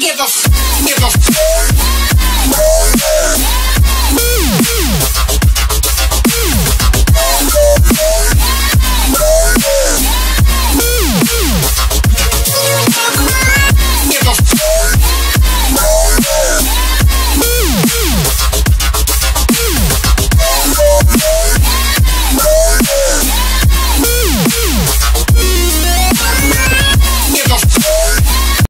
give a f- give a f-